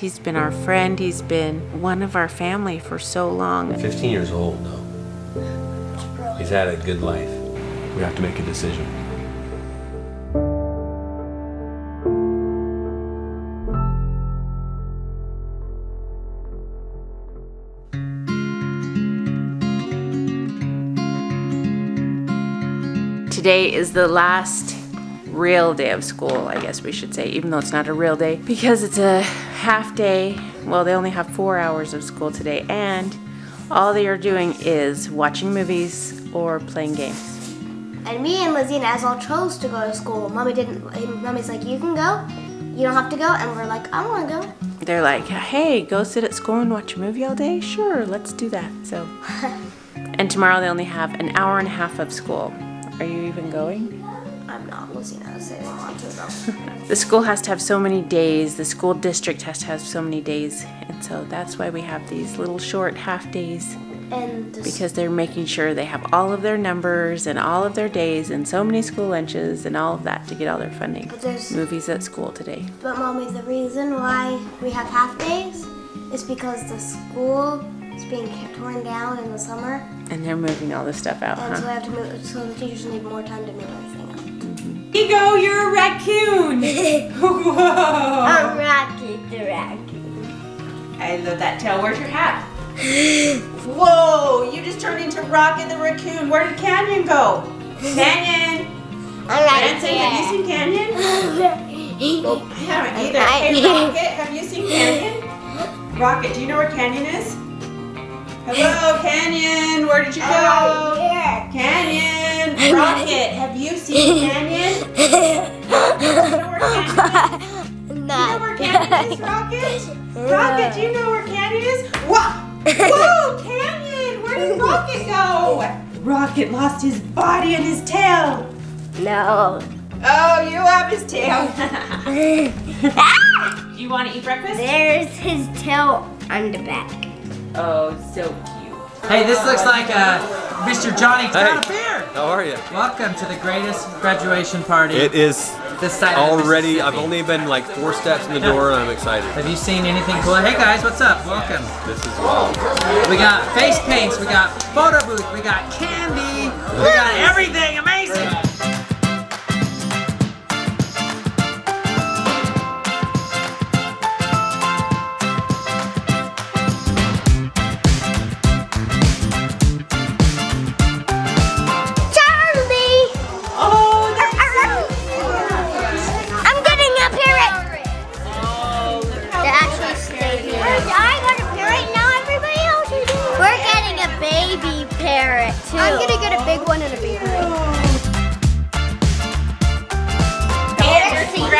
He's been our friend. He's been one of our family for so long. 15 years old, though. He's had a good life. We have to make a decision. Today is the last real day of school, I guess we should say, even though it's not a real day, because it's a half day. Well, they only have four hours of school today, and all they are doing is watching movies or playing games. And me and Lizzie and Azal chose to go to school. Mommy didn't. Mommy's like, you can go. You don't have to go. And we're like, I want to go. They're like, hey, go sit at school and watch a movie all day? Sure, let's do that. So, and tomorrow they only have an hour and a half of school. Are you even going? I'm not. Lizzie and Azal say they want to. The school has to have so many days, the school district has to have so many days, and so that's why we have these little short half days and the because they're making sure they have all of their numbers and all of their days and so many school lunches and all of that to get all their funding. But there's- Movies at school today. But mommy, the reason why we have half days is because the school is being torn down in the summer, And they're moving all this stuff out, and so we have to move. So the teachers need more time to move everything. Ego, you're a raccoon! Whoa! I'm Rocky the raccoon. I love that tail. Where's your hat? Whoa! You just turned into Rocket the raccoon. Where did Canyon go? Canyon! I'm Nancy, have you seen Canyon? I haven't either. Hey, Rocket, have you seen Canyon? Rocket, do you know where Canyon is? Hello, Canyon. Where did you go? Oh, Canyon. Rocket, have you seen Canyon? Do you know where Canyon is? Do you know where Canyon is, Rocket? Rocket, do you know where Canyon is? Whoa! Whoa, Canyon! Where did Rocket go? Rocket lost his body and his tail. No. Oh, you have his tail. Do ah! you want to eat breakfast? There's his tail on the back. Oh, so cute. Hey, this looks like uh, Mr. Johnny Town Hey. How are you? Welcome to the greatest graduation party It is this side already, I've only been like four steps in the door and I'm excited. Have you seen anything cool? Hey guys, what's up? Welcome. This is We got face paints, we got photo booth, we got candy, we got everything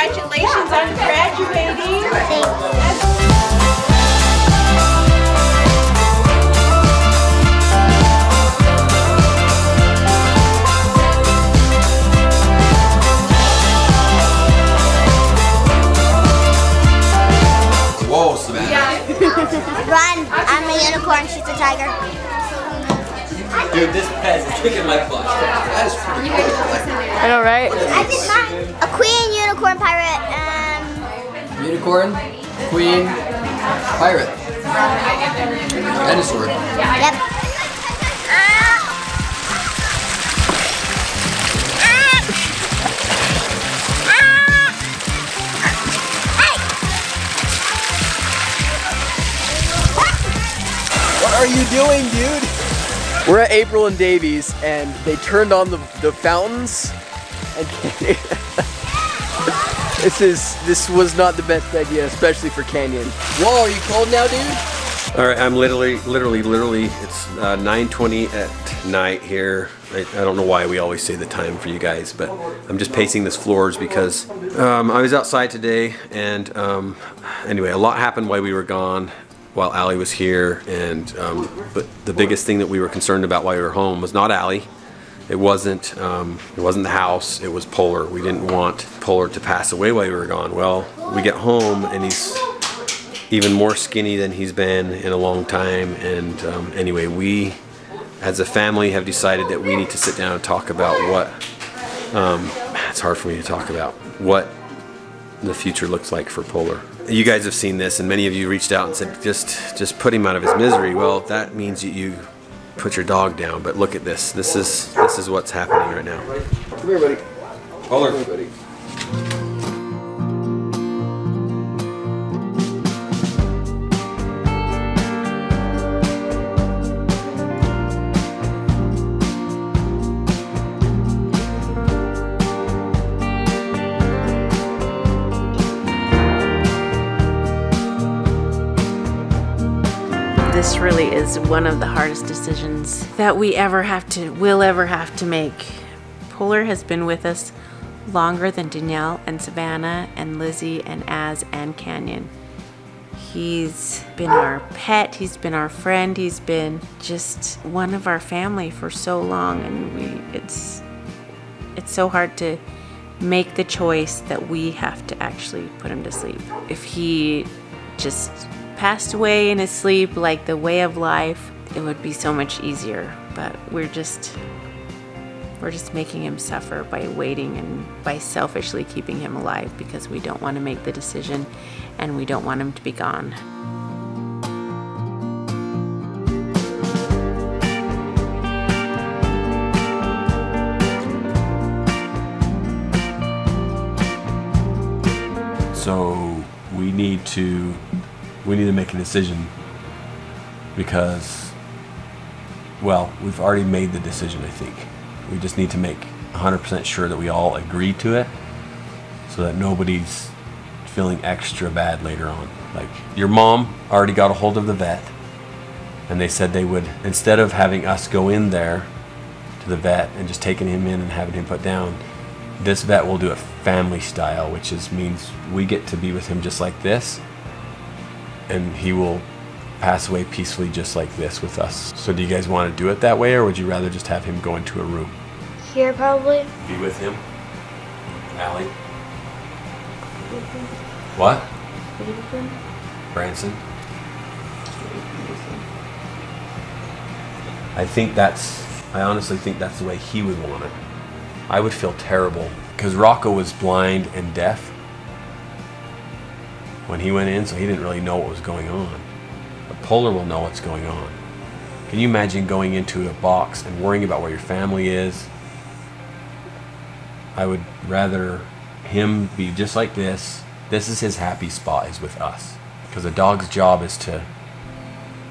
congratulations on graduating. Whoa, Savannah. Run! I'm a unicorn, she's a tiger. Dude, this Pez is kicking my butt. That is pretty cool. I know, right? I did mine. A queen, unicorn, pirate, um, Unicorn, queen, pirate, dinosaur. yep. What are you doing, dude? We're at April and Davies, and they turned on the, the fountains. And this is this was not the best idea, especially for Canyon. Whoa, are you cold now, dude? All right, I'm literally, literally, literally, it's uh, 9.20 at night here. I, I don't know why we always say the time for you guys, but I'm just pacing this floors because um, I was outside today and um, anyway, a lot happened while we were gone, while Allie was here. And um, But the biggest thing that we were concerned about while we were home was not Allie. It wasn't, um, it wasn't the house, it was Polar. We didn't want Polar to pass away while we were gone. Well, we get home and he's even more skinny than he's been in a long time. And um, anyway, we as a family have decided that we need to sit down and talk about what, um, it's hard for me to talk about, what the future looks like for Polar. you guys have seen this, and many of you reached out and said, just just put him out of his misery. Well, that means you, you put your dog down. But look at this. This is this is what's happening right now. Come here, buddy. Polar. Come here, buddy. This really is one of the hardest decisions that we ever have to, will ever have to make. Polar has been with us longer than Danielle and Savannah and Lizzie and Az and Canyon. He's been our pet, he's been our friend, he's been just one of our family for so long and we it's it's so hard to make the choice that we have to actually put him to sleep. If he just passed away in his sleep like the way of life, it would be so much easier. But we're just we're just making him suffer by waiting and by selfishly keeping him alive because we don't want to make the decision and we don't want him to be gone. So we need to we need to make a decision because well, we've already made the decision, I think. We just need to make 100% sure that we all agree to it so that nobody's feeling extra bad later on. Like your mom already got a hold of the vet and they said they would instead of having us go in there to the vet and just taking him in and having him put down, this vet will do it family style, which is means we get to be with him just like this, and he will pass away peacefully just like this with us. So do you guys want to do it that way, or would you rather just have him go into a room? Here, probably. Be with him, Allie. What? Branson. I think that's. I honestly think that's the way he would want it. I would feel terrible because Rocco was blind and deaf when he went in, so he didn't really know what was going on. But Polar will know what's going on. Can you imagine going into a box and worrying about where your family is? I would rather him be just like this. This is his happy spot is with us. Because a dog's job is to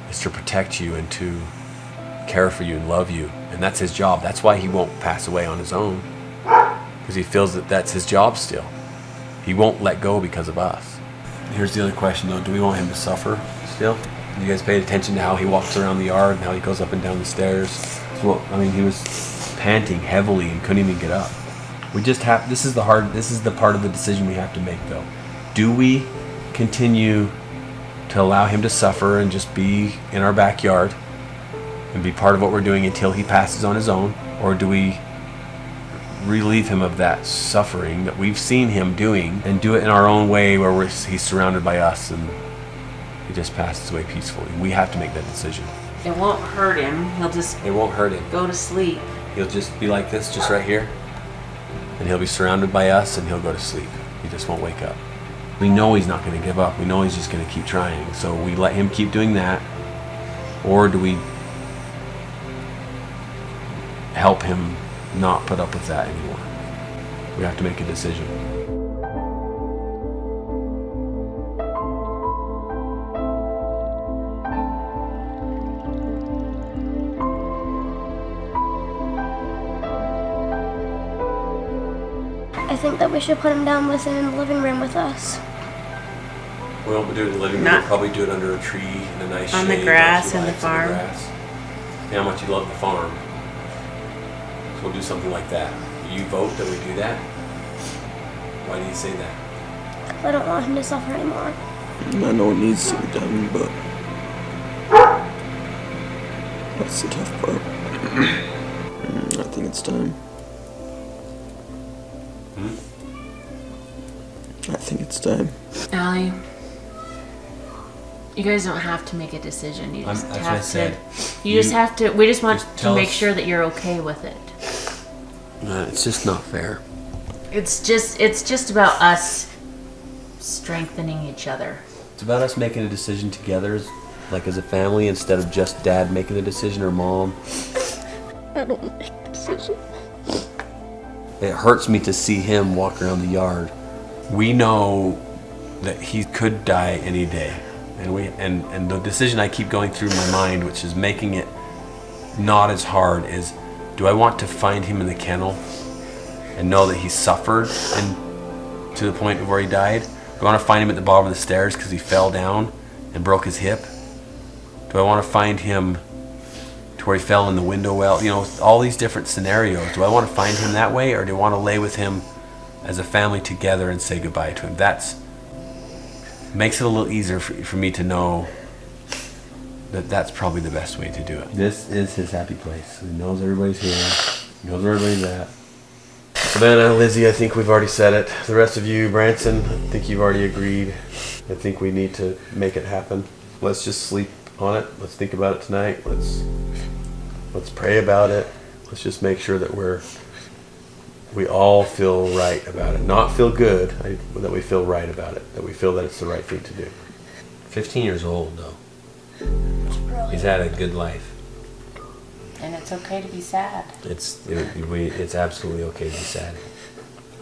is to protect you and to care for you and love you. And that's his job. That's why he won't pass away on his own. Because he feels that that's his job still. He won't let go because of us. Here's the other question though. Do we want him to suffer still? You guys paid attention to how he walks around the yard and how he goes up and down the stairs. Well, I mean, he was panting heavily and couldn't even get up. We just have. This is the hard. This is the part of the decision we have to make, though. Do we continue to allow him to suffer and just be in our backyard and be part of what we're doing until he passes on his own, or do we relieve him of that suffering that we've seen him doing and do it in our own way, where we're, he's surrounded by us and he just passes away peacefully? We have to make that decision. It won't hurt him. He'll just It won't hurt him. go to sleep. He'll just be like this, just right here. And he'll be surrounded by us and he'll go to sleep. He just won't wake up. We know he's not going to give up. We know he's just going to keep trying. So we let him keep doing that. Or do we help him not put up with that anymore? We have to make a decision. I think that we should put him down with him in the living room with us. We won't do it in the living room. Not- We'll probably do it under a tree in a nice On the shade, grass and in the lights farm. grass. Yeah, how much you love the farm. So we'll do something like that. You vote that we do that? Why do you say that? I don't want him to suffer anymore. I know it needs to be done, but that's the tough part. I think it's time. Hmm? I think it's time. Allie, you guys don't have to make a decision. You I'm- just that's what I have said. to. You, You- just have to. We just want just to make us- sure that you're okay with it. Uh, it's just not fair. It's just. It's just about us strengthening each other. It's about us making a decision together, like as a family, instead of just dad making the decision or mom. I don't make decisions. It hurts me to see him walk around the yard. We know that he could die any day. And we and, and the decision I keep going through my mind, which is making it not as hard, is do I want to find him in the kennel and know that he suffered and to the point where he died? Do I want to find him at the bottom of the stairs because he fell down and broke his hip? Do I want to find him to where he fell in the window well? You know, all these different scenarios. Do I want to find him that way or do I want to lay with him as a family together and say goodbye to him? That's makes it a little easier for, for me to know that that's probably the best way to do it. This is his happy place. He knows everybody's here. He knows where everybody's at. Savannah, Lizzie, I think we've already said it. The rest of you, Branson, I think you've already agreed. I think we need to make it happen. Let's just sleep on it. Let's think about it tonight. Let's let's pray about it. Let's just make sure that we're we all feel right about it. Not feel good, I, that we feel right about it. That we feel that it's the right thing to do. 15 years old though. He's had a good life. And it's okay to be sad. It's it, we, it's absolutely okay to be sad.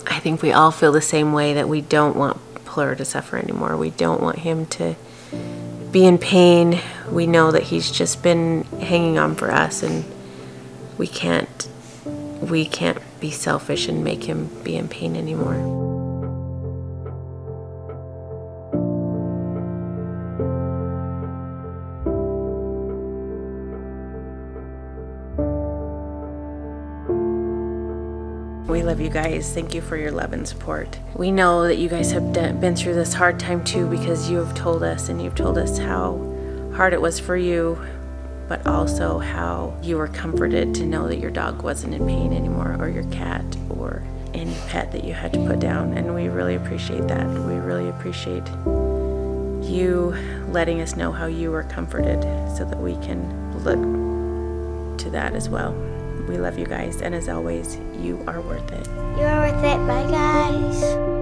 I think we all feel the same way that we don't want Polar to suffer anymore. We don't want him to be in pain. We know that he's just been hanging on for us and we can't we can't be selfish and make him be in pain anymore. We love you guys. Thank you for your love and support. We know that you guys have been through this hard time too because you have told us and you've told us how hard it was for you, but also how you were comforted to know that your dog wasn't in pain anymore or your cat or any pet that you had to put down. And we really appreciate that. We really appreciate you letting us know how you were comforted so that we can look to that as well. We love you guys, and as always, you are worth it. You're worth it. Bye, guys.